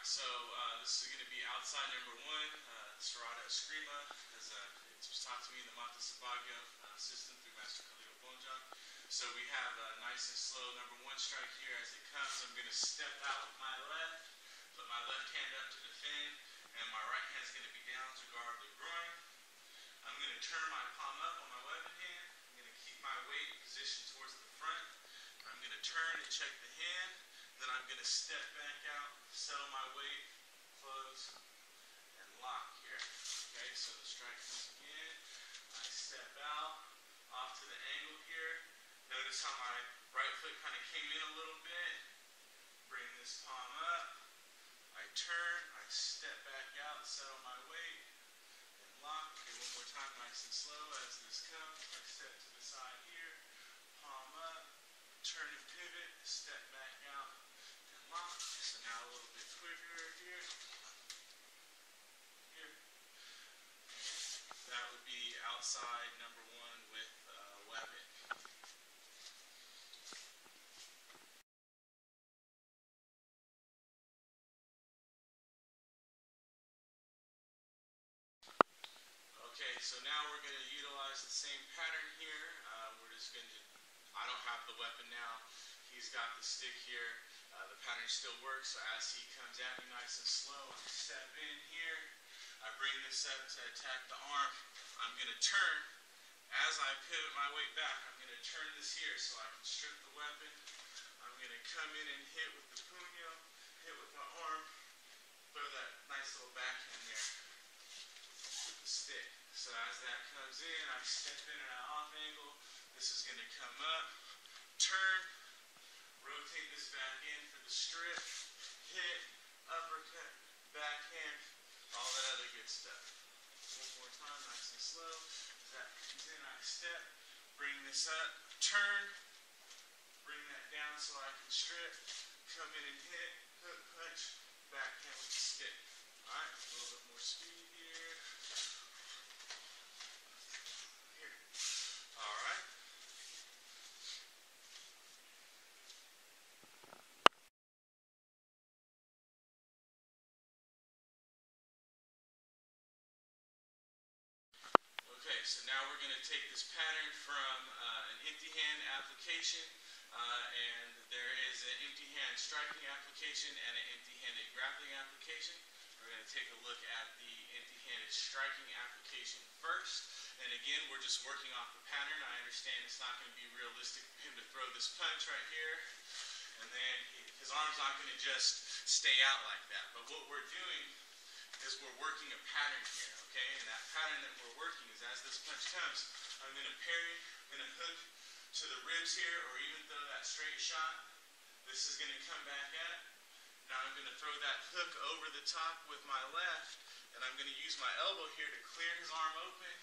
So uh, this is going to be outside number one, uh, Serrada Eskrima, as uh, it was taught to me in the Mata Sa Bagyo uh, system through Master Khalil Bonjoc. So we have a nice and slow number one strike here as it comes. I'm going to step out with my left, put my left hand up to defend, and my right hand is going to be down to guard the groin. I'm going to turn my palm up on my weapon hand. I'm going to keep my weight positioned towards the front. I'm going to turn and check the hand. Then I'm going to step back out, settle my weight, close, and lock here. Okay, so the strike comes again. I step out, off to the angle here. Notice how my right foot kind of came in a little bit. Bring this palm up. I turn, I step back out, settle my weight, and lock. Okay, one more time, nice and slow as this comes. I step to the side here, palm up, turn and pivot, step back out, and lock. So now a little bit quicker here. Here. That would be outside number one with uh, weapon. Okay, so now we're going to utilize the same pattern here. Uh, we're just going to, I don't have the weapon now. He's got the stick here. Uh, the pattern still works, so as he comes at me nice and slow, I step in here. I bring this up to attack the arm. I'm going to turn. As I pivot my weight back, I'm going to turn this here so I can strip the weapon. I'm going to come in and hit with the punyo, hit with my arm, throw that nice little backhand there with the stick. So as that comes in, I step in at an off angle. This is going to come up, turn, rotate this back in for the strip, hit, uppercut, backhand, all that other good stuff. One more time, nice and slow. As that comes in, I step, bring this up, turn, bring that down so I can strip, come in and hit, hook punch, backhand with the stick. Alright, a little bit more speed here. Here. Alright. Okay, so now we're going to take this pattern from uh, an empty hand application, uh, and there is an empty hand striking application and an empty handed grappling application. We're going to take a look at the empty handed striking application first. And again, we're just working off the pattern. I understand it's not going to be realistic for him to throw this punch right here, and then his arm's not going to just stay out like that. But what we're doing is we're working a pattern here, okay? And that pattern that we're working is as this punch comes, I'm gonna parry, I'm gonna hook to the ribs here, or even throw that straight shot. This is gonna come back at. Now I'm gonna throw that hook over the top with my left, and I'm gonna use my elbow here to clear his arm open,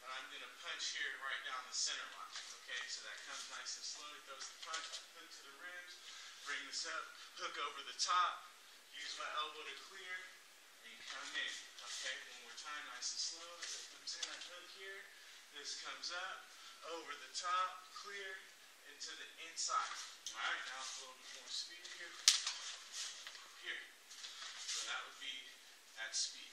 and I'm gonna punch here right down the center line, okay? So that comes nice and slow, he throws the punch, hook to the ribs, bring this up, hook over the top, use my elbow to clear, and come in. Okay, one more time, nice and slow. It comes in, I hook here. This comes up, over the top, clear, into the inside. All right, now a little bit more speed here. Here. So that would be at speed.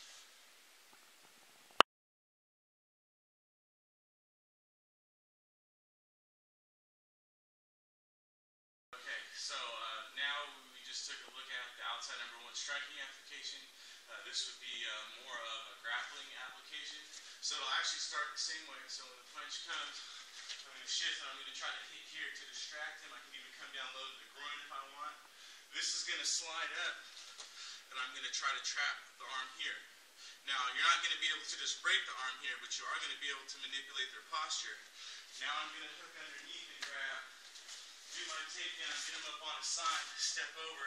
So uh, now we just took a look at the outside number one striking application. Uh, this would be uh, more of a grappling application. So it'll actually start the same way. So when the punch comes, I'm going to shift and I'm going to try to hit here to distract him. I can even come down low to the groin if I want. This is going to slide up and I'm going to try to trap the arm here. Now, you're not going to be able to just break the arm here, but you are going to be able to manipulate their posture. Now I'm going to hook underneath and grab do my takedown, get him up on his side, step over,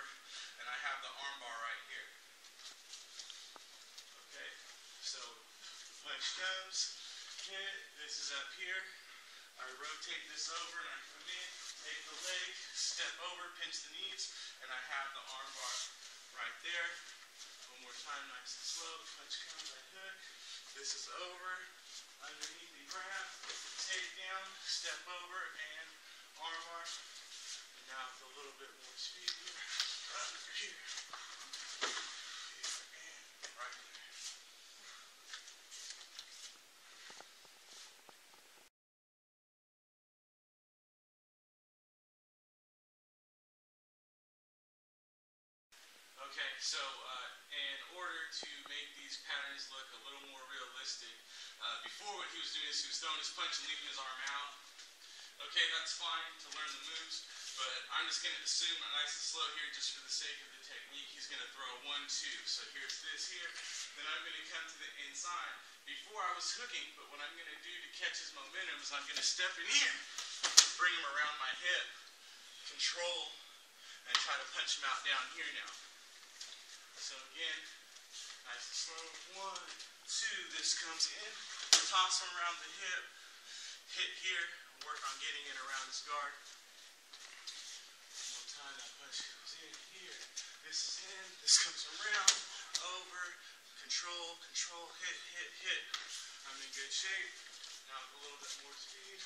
and I have the arm bar right here. Okay, so punch comes, hit, this is up here. I rotate this over and I come in, take the leg, step over, pinch the knees, and I have the arm bar right there. One more time, nice and slow. The punch comes, I hook. This is over, underneath the grab, take down, step over, and and now with a little bit more speed here. Right here. Okay, so uh, in order to make these patterns look a little more realistic, uh, before what he was doing is he was throwing his punch and leaving his arm out. Okay, that's fine to learn the moves, but I'm just going to assume nice and slow here just for the sake of the technique. He's going to throw a one, two. So here's this here. Then I'm going to come to the inside. Before I was hooking, but what I'm going to do to catch his momentum is I'm going to step in here, bring him around my hip, control, and try to punch him out down here now. So again, nice and slow. One, two. This comes in. Toss him around the hip. Hit here. Work on getting it around his guard. One time. That punch comes in here. This is in. This comes around. Over. Control. Control. Hit. Hit. Hit. I'm in good shape. Now a little bit more speed.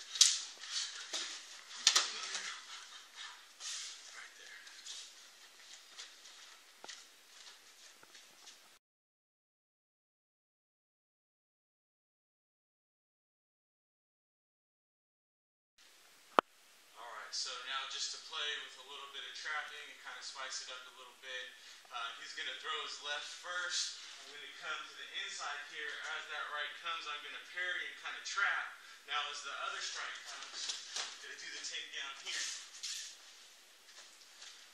So now just to play with a little bit of trapping and kind of spice it up a little bit, uh, he's going to throw his left first. I'm going to come to the inside here. As that right comes, I'm going to parry and kind of trap. Now as the other strike comes, I'm going to do the takedown here.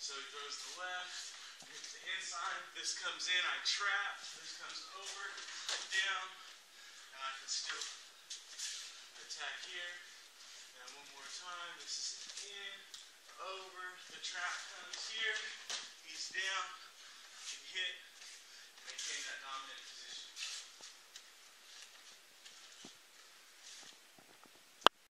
So he throws the left, hits the inside. This comes in, I trap. This comes over, down, and I can still attack here. Time. This is in, over. The trap comes here. He's down. Can hit. Maintain that dominant